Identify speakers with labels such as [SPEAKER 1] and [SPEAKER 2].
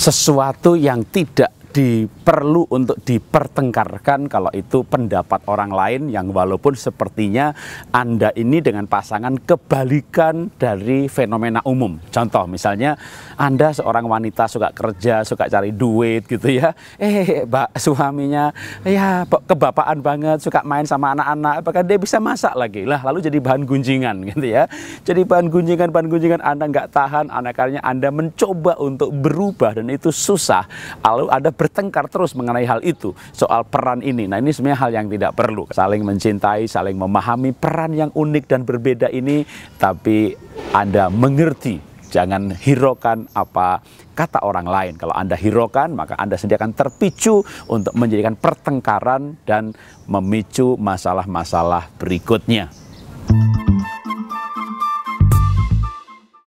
[SPEAKER 1] sesuatu yang tidak diperlu untuk dipertengkarkan kalau itu pendapat orang lain yang walaupun sepertinya Anda ini dengan pasangan kebalikan dari fenomena umum. Contoh misalnya Anda seorang wanita suka kerja, suka cari duit gitu ya. Eh, mbak suaminya ya kebapaan banget, suka main sama anak-anak, apakah dia bisa masak lagi? Lah lalu jadi bahan gunjingan gitu ya. Jadi bahan gunjingan, bahan gunjingan Anda nggak tahan, anak-anaknya Anda mencoba untuk berubah dan itu susah. Lalu ada bertengkar terus mengenai hal itu, soal peran ini. Nah, ini sebenarnya hal yang tidak perlu. Saling mencintai, saling memahami peran yang unik dan berbeda ini, tapi Anda mengerti jangan hiraukan apa kata orang lain. Kalau Anda hiraukan, maka Anda sendiri akan terpicu untuk menjadikan pertengkaran dan memicu masalah-masalah berikutnya.